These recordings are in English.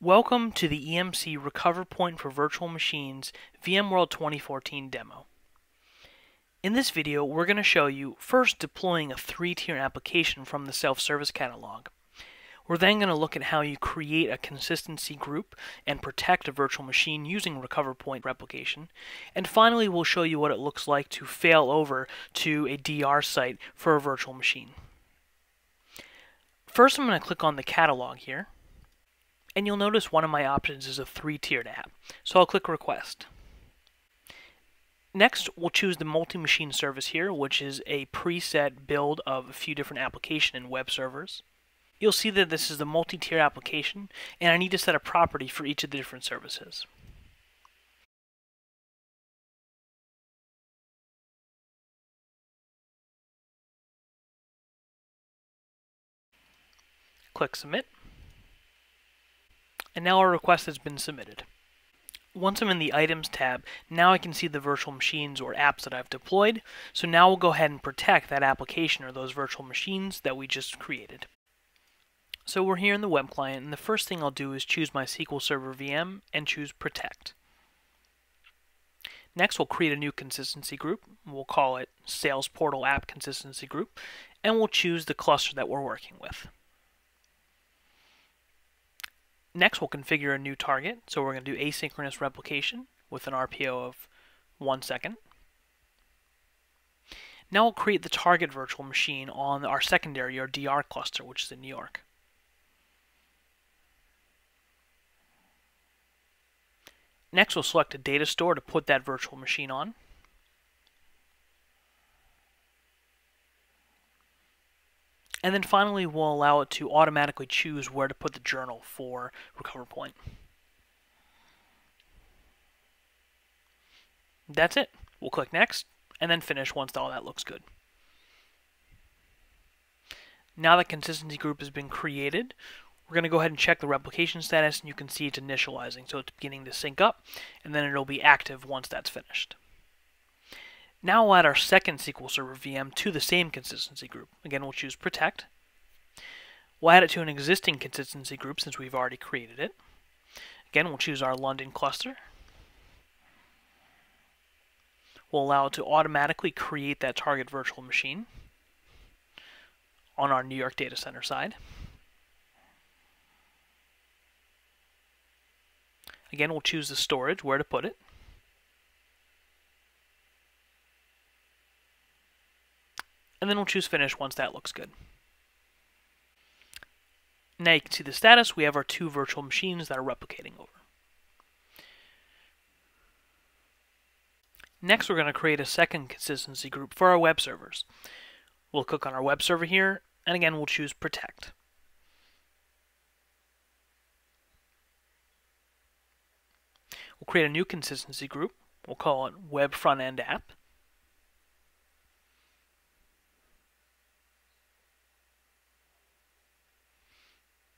Welcome to the EMC Recover Point for Virtual Machines VMworld 2014 demo. In this video, we're going to show you first deploying a three-tier application from the self-service catalog. We're then going to look at how you create a consistency group and protect a virtual machine using Recover Point replication. And finally, we'll show you what it looks like to fail over to a DR site for a virtual machine. First, I'm going to click on the catalog here and you'll notice one of my options is a three-tiered app. So I'll click Request. Next, we'll choose the multi-machine service here, which is a preset build of a few different application and web servers. You'll see that this is the multi-tier application, and I need to set a property for each of the different services. Click Submit and now our request has been submitted. Once I'm in the Items tab, now I can see the virtual machines or apps that I've deployed, so now we'll go ahead and protect that application or those virtual machines that we just created. So we're here in the web client, and the first thing I'll do is choose my SQL Server VM and choose Protect. Next, we'll create a new consistency group. We'll call it Sales Portal App Consistency Group, and we'll choose the cluster that we're working with. Next, we'll configure a new target. So we're going to do asynchronous replication with an RPO of one second. Now we'll create the target virtual machine on our secondary or DR cluster, which is in New York. Next, we'll select a data store to put that virtual machine on. And then finally, we'll allow it to automatically choose where to put the journal for Recover Point. That's it. We'll click Next, and then Finish once all that looks good. Now the consistency group has been created, we're going to go ahead and check the replication status, and you can see it's initializing. So it's beginning to sync up, and then it'll be active once that's finished. Now we'll add our second SQL Server VM to the same consistency group. Again, we'll choose Protect. We'll add it to an existing consistency group since we've already created it. Again, we'll choose our London cluster. We'll allow it to automatically create that target virtual machine on our New York data center side. Again, we'll choose the storage, where to put it. And then we'll choose finish once that looks good. Now you can see the status. We have our two virtual machines that are replicating over. Next, we're going to create a second consistency group for our web servers. We'll click on our web server here, and again, we'll choose Protect. We'll create a new consistency group. We'll call it Web Front End App.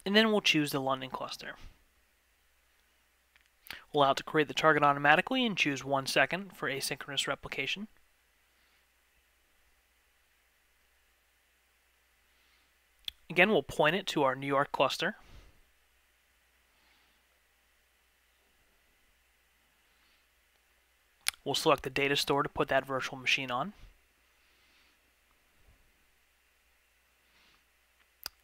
And then we'll choose the London cluster. We'll allow it to create the target automatically and choose one second for asynchronous replication. Again, we'll point it to our New York cluster. We'll select the data store to put that virtual machine on.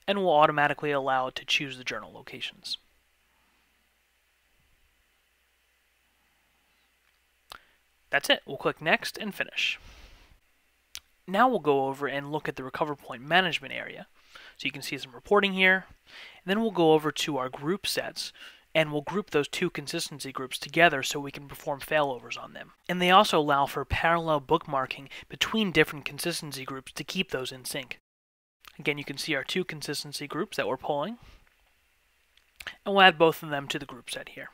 And will automatically allow it to choose the journal locations. That's it. We'll click Next and Finish. Now we'll go over and look at the Recover Point Management area. So you can see some reporting here. And then we'll go over to our group sets and we'll group those two consistency groups together so we can perform failovers on them. And they also allow for parallel bookmarking between different consistency groups to keep those in sync. Again, you can see our two consistency groups that we're pulling. And we'll add both of them to the group set here.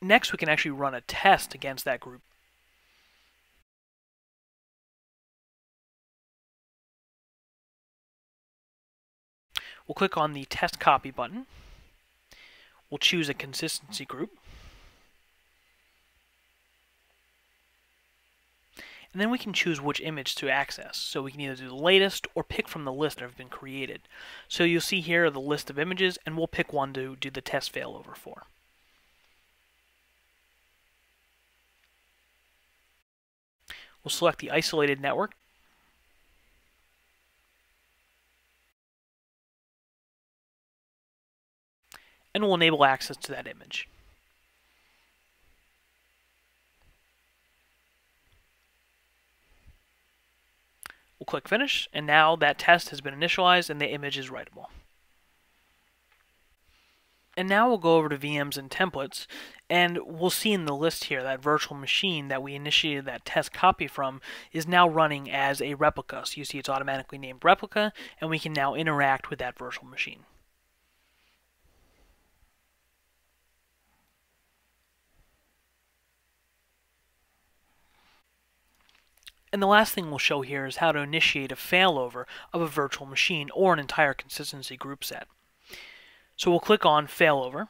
Next, we can actually run a test against that group. We'll click on the Test Copy button. We'll choose a consistency group. And then we can choose which image to access. So we can either do the latest or pick from the list that have been created. So you'll see here the list of images, and we'll pick one to do the test failover for. We'll select the isolated network and we'll enable access to that image. We'll click Finish, and now that test has been initialized and the image is writable. And now we'll go over to VMs and templates, and we'll see in the list here that virtual machine that we initiated that test copy from is now running as a replica. So you see it's automatically named replica, and we can now interact with that virtual machine. And the last thing we'll show here is how to initiate a failover of a virtual machine or an entire consistency group set. So we'll click on failover.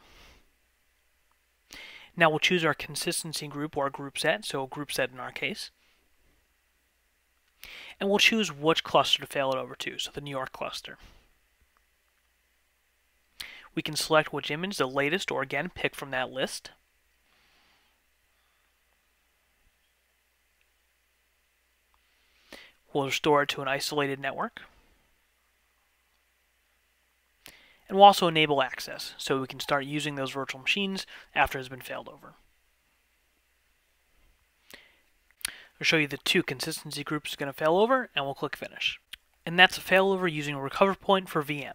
Now we'll choose our consistency group or group set, so group set in our case. And we'll choose which cluster to fail it over to, so the New York cluster. We can select which image, the latest, or again, pick from that list. We'll restore it to an isolated network. And we'll also enable access, so we can start using those virtual machines after it has been failed over. I'll show you the two consistency groups going to fail over, and we'll click Finish. And that's a failover using a recover point for VM.